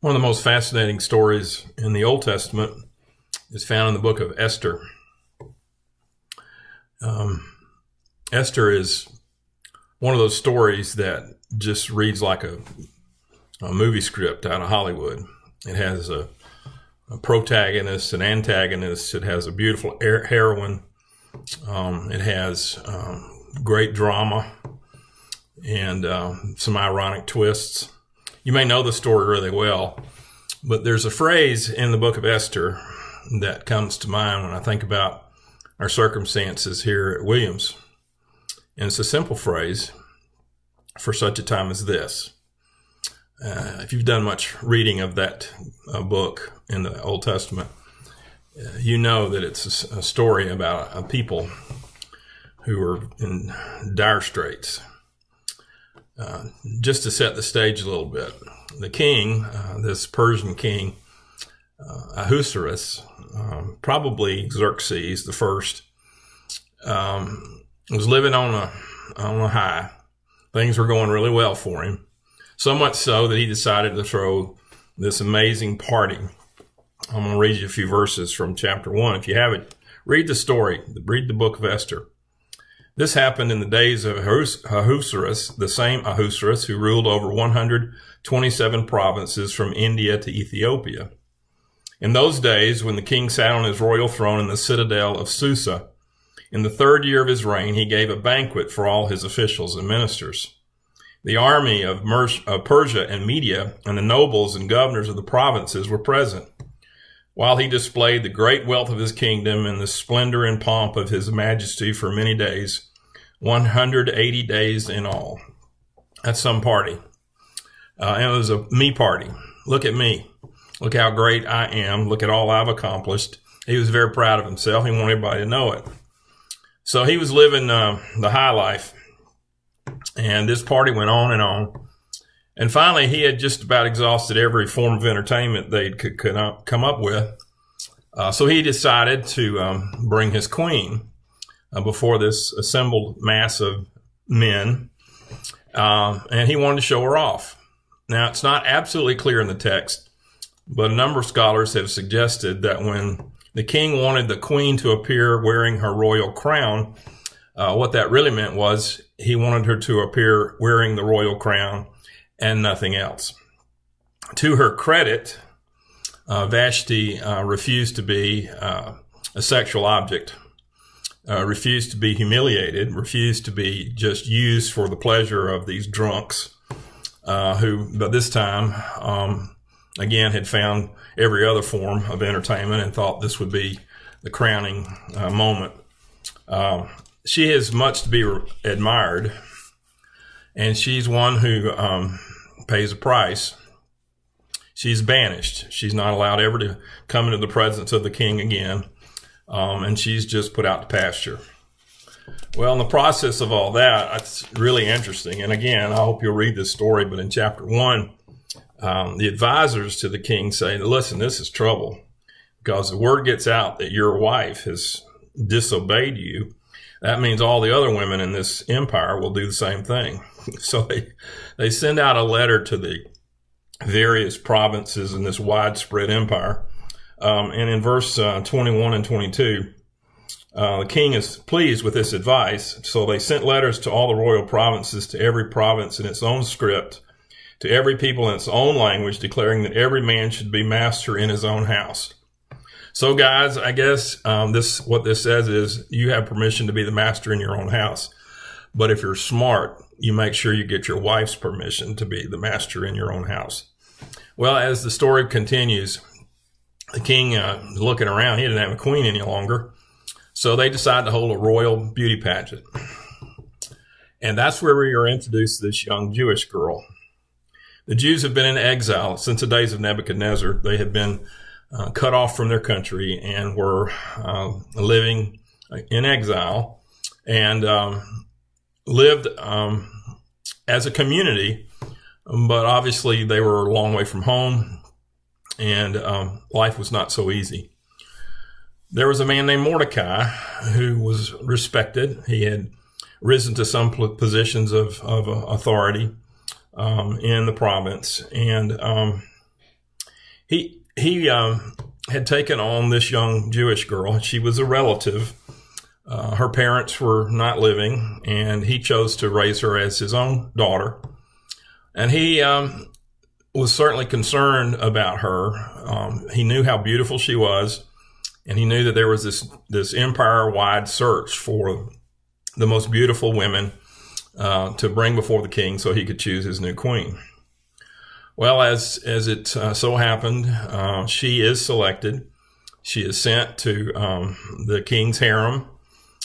One of the most fascinating stories in the Old Testament is found in the book of Esther. Um, Esther is one of those stories that just reads like a, a movie script out of Hollywood. It has a, a protagonist, an antagonist. It has a beautiful heroine. Um, it has um, great drama and um, some ironic twists. You may know the story really well, but there's a phrase in the book of Esther that comes to mind when I think about our circumstances here at Williams. And it's a simple phrase for such a time as this. Uh, if you've done much reading of that uh, book in the Old Testament, uh, you know that it's a, a story about a people who are in dire straits. Uh, just to set the stage a little bit, the king, uh, this Persian king, uh, Ahasuerus, um, probably Xerxes the first, um, was living on a on a high. Things were going really well for him, so much so that he decided to throw this amazing party. I'm going to read you a few verses from chapter one. If you have it, read the story. Read the book of Esther. This happened in the days of Ahasuerus, the same Ahasuerus who ruled over 127 provinces from India to Ethiopia. In those days, when the king sat on his royal throne in the citadel of Susa, in the third year of his reign, he gave a banquet for all his officials and ministers. The army of, Persia and Media and the nobles and governors of the provinces were present while he displayed the great wealth of his kingdom and the splendor and pomp of his majesty for many days, 180 days in all. That's some party. Uh, and it was a me party. Look at me. Look how great I am. Look at all I've accomplished. He was very proud of himself. He wanted everybody to know it. So he was living uh, the high life. And this party went on and on. And finally, he had just about exhausted every form of entertainment they could, could come up with. Uh, so he decided to um, bring his queen uh, before this assembled mass of men, uh, and he wanted to show her off. Now, it's not absolutely clear in the text, but a number of scholars have suggested that when the king wanted the queen to appear wearing her royal crown, uh, what that really meant was he wanted her to appear wearing the royal crown and nothing else. To her credit, uh, Vashti uh, refused to be uh, a sexual object, uh, refused to be humiliated, refused to be just used for the pleasure of these drunks uh, who, by this time, um, again, had found every other form of entertainment and thought this would be the crowning uh, moment. Um, she is much to be admired, and she's one who um, pays a price. She's banished. She's not allowed ever to come into the presence of the king again. Um, and she's just put out to pasture. Well, in the process of all that, it's really interesting. And again, I hope you'll read this story. But in chapter one, um, the advisors to the king say, listen, this is trouble because the word gets out that your wife has disobeyed you. That means all the other women in this empire will do the same thing. so they, they send out a letter to the various provinces in this widespread empire. Um, and in verse uh, 21 and 22, uh, the king is pleased with this advice. So they sent letters to all the royal provinces, to every province in its own script, to every people in its own language, declaring that every man should be master in his own house. So, guys, I guess um, this what this says is you have permission to be the master in your own house. But if you're smart, you make sure you get your wife's permission to be the master in your own house. Well, as the story continues, the king uh, looking around, he didn't have a queen any longer. So they decide to hold a royal beauty pageant. And that's where we are introduced to this young Jewish girl. The Jews have been in exile since the days of Nebuchadnezzar. They had been uh, cut off from their country and were uh, living in exile. And um, lived um, as a community, but obviously they were a long way from home and um, life was not so easy. There was a man named Mordecai who was respected. He had risen to some positions of, of authority um, in the province. And um, he he um, had taken on this young Jewish girl. She was a relative. Uh, her parents were not living, and he chose to raise her as his own daughter. And he um, was certainly concerned about her. Um, he knew how beautiful she was, and he knew that there was this this empire wide search for the most beautiful women uh, to bring before the king, so he could choose his new queen. Well, as as it uh, so happened, uh, she is selected. She is sent to um, the king's harem,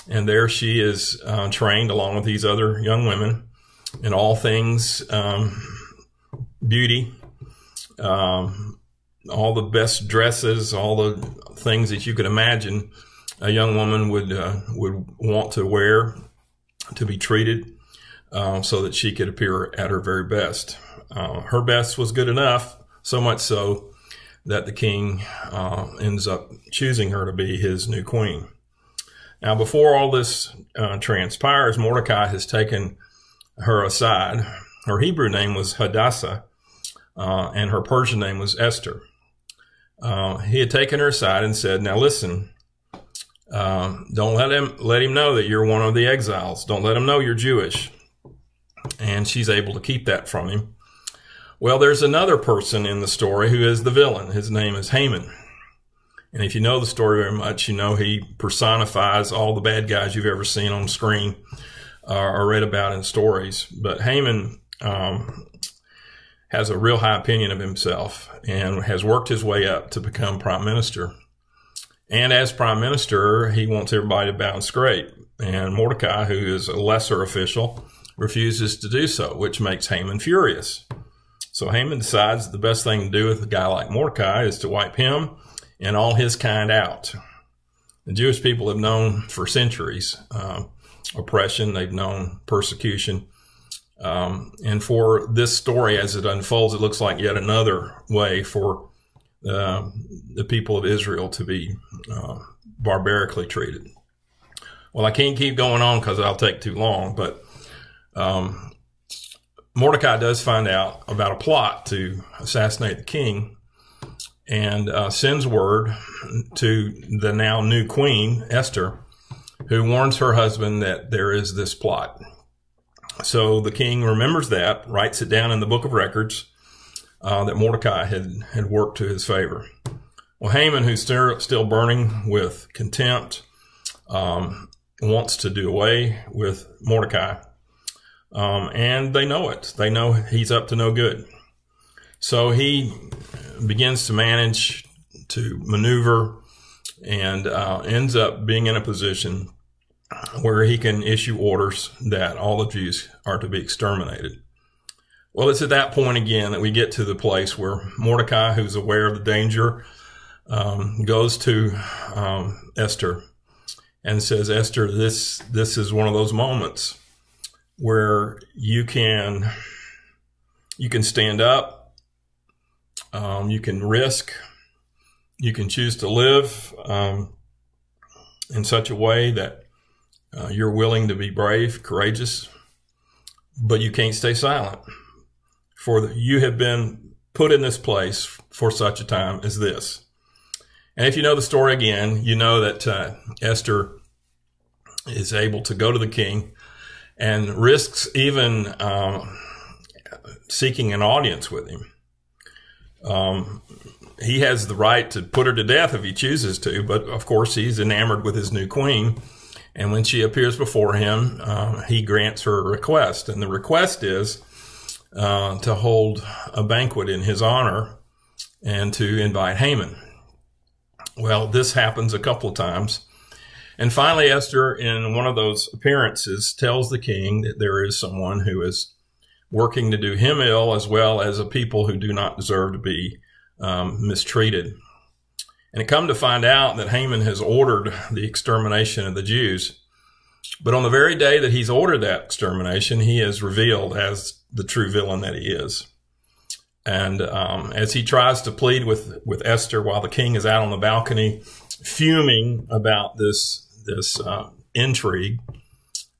and there she is uh, trained along with these other young women in all things um, beauty, um, all the best dresses, all the things that you could imagine a young woman would uh, would want to wear to be treated, uh, so that she could appear at her very best. Uh, her best was good enough, so much so that the king uh, ends up choosing her to be his new queen. Now, before all this uh, transpires, Mordecai has taken her aside. Her Hebrew name was Hadassah, uh, and her Persian name was Esther. Uh, he had taken her aside and said, "Now listen, um, don't let him let him know that you're one of the exiles. Don't let him know you're Jewish." And she's able to keep that from him. Well, there's another person in the story who is the villain. His name is Haman. And if you know the story very much, you know he personifies all the bad guys you've ever seen on screen uh, or read about in stories. But Haman um, has a real high opinion of himself and has worked his way up to become prime minister. And as prime minister, he wants everybody to bow and scrape. And Mordecai, who is a lesser official, refuses to do so, which makes Haman furious. So Haman decides the best thing to do with a guy like Mordecai is to wipe him and all his kind out. The Jewish people have known for centuries uh, oppression, they've known persecution. Um, and for this story, as it unfolds, it looks like yet another way for uh, the people of Israel to be uh, barbarically treated. Well, I can't keep going on because I'll take too long, but um, Mordecai does find out about a plot to assassinate the king and uh, sends word to the now new queen, Esther, who warns her husband that there is this plot. So the king remembers that, writes it down in the book of records uh, that Mordecai had, had worked to his favor. Well, Haman, who's still, still burning with contempt, um, wants to do away with Mordecai um, and they know it. They know he's up to no good. So he begins to manage to maneuver and uh, ends up being in a position where he can issue orders that all the Jews are to be exterminated. Well, it's at that point again that we get to the place where Mordecai, who's aware of the danger, um, goes to um, Esther and says, "Esther, this this is one of those moments where you can you can stand up, um, you can risk, you can choose to live um, in such a way that uh, you're willing to be brave, courageous, but you can't stay silent. For the, you have been put in this place for such a time as this. And if you know the story again, you know that uh, Esther is able to go to the king and risks even um, seeking an audience with him. Um, he has the right to put her to death if he chooses to, but of course he's enamored with his new queen. And when she appears before him, uh, he grants her a request. And the request is uh, to hold a banquet in his honor and to invite Haman. Well, this happens a couple of times. And finally, Esther, in one of those appearances, tells the king that there is someone who is working to do him ill as well as a people who do not deserve to be um, mistreated. And come to find out that Haman has ordered the extermination of the Jews. But on the very day that he's ordered that extermination, he is revealed as the true villain that he is. And um, as he tries to plead with, with Esther while the king is out on the balcony, fuming about this this uh, intrigue.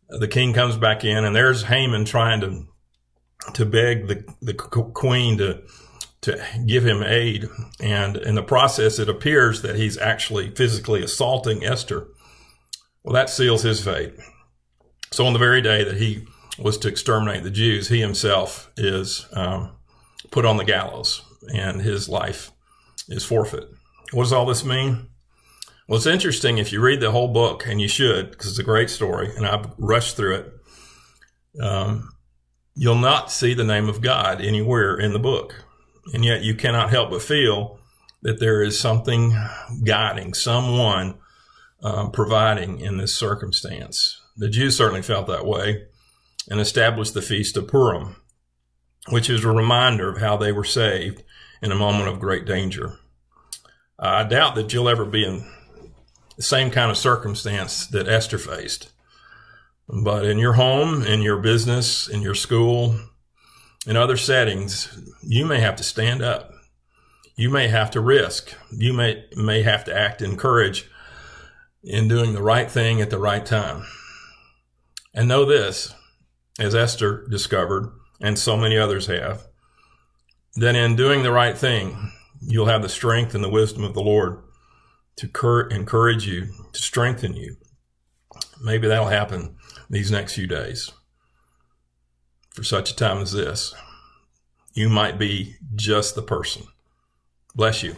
The king comes back in, and there's Haman trying to to beg the the queen to to give him aid. And in the process, it appears that he's actually physically assaulting Esther. Well, that seals his fate. So on the very day that he was to exterminate the Jews, he himself is um, put on the gallows and his life is forfeit. What does all this mean? Well, it's interesting if you read the whole book, and you should, because it's a great story, and I've rushed through it. Um, you'll not see the name of God anywhere in the book. And yet you cannot help but feel that there is something guiding, someone um, providing in this circumstance. The Jews certainly felt that way and established the Feast of Purim, which is a reminder of how they were saved in a moment of great danger. I doubt that you'll ever be in the same kind of circumstance that Esther faced. But in your home, in your business, in your school, in other settings, you may have to stand up. You may have to risk. You may, may have to act in courage in doing the right thing at the right time. And know this, as Esther discovered, and so many others have, that in doing the right thing, you'll have the strength and the wisdom of the Lord to cur- encourage you, to strengthen you. Maybe that'll happen these next few days. For such a time as this, you might be just the person. Bless you.